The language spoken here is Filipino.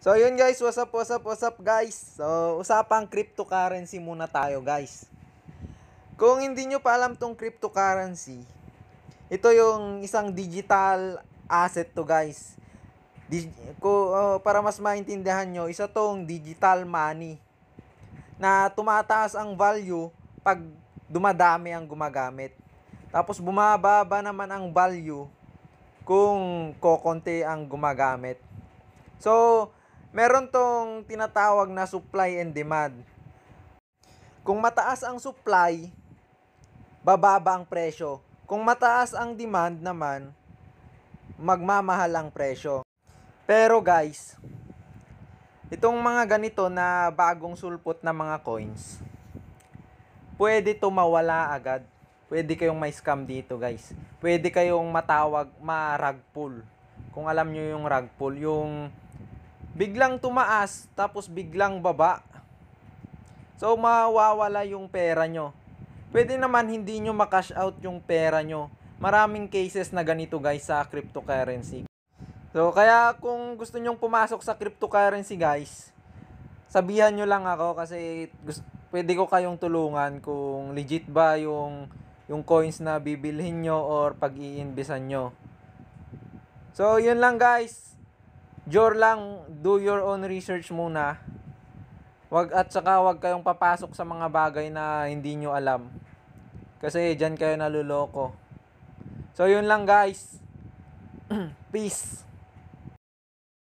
So yun guys, what's up, what's up, what's up guys? So usapang cryptocurrency muna tayo guys. Kung hindi nyo pa alam tong cryptocurrency, ito yung isang digital asset to guys. Di, ko, oh, para mas maintindihan nyo, isa tong digital money na tumataas ang value pag dumadami ang gumagamit. Tapos bumababa naman ang value kung kokonti ang gumagamit. So, meron tong tinatawag na supply and demand. Kung mataas ang supply, bababa ang presyo. Kung mataas ang demand naman, magmamahal ang presyo. Pero guys, itong mga ganito na bagong sulpot na mga coins, pwede to mawala agad. Pwede kayong may scam dito guys. Pwede kayong matawag ma-rug pull. Kung alam nyo yung rug pull, yung biglang tumaas tapos biglang baba. So mawawala yung pera nyo. Pwede naman hindi nyo makash out yung pera nyo. Maraming cases na ganito guys sa cryptocurrency. So kaya kung gusto nyong pumasok sa cryptocurrency guys, sabihan nyo lang ako kasi gusto, pwede ko kayong tulungan kung legit ba yung yung coins na bibilhin nyo or pag-iinbesan nyo. So, yun lang guys. Jor lang, do your own research muna. Wag at saka wag kayong papasok sa mga bagay na hindi nyo alam. Kasi diyan kayo naluloko. So, yun lang guys. Peace.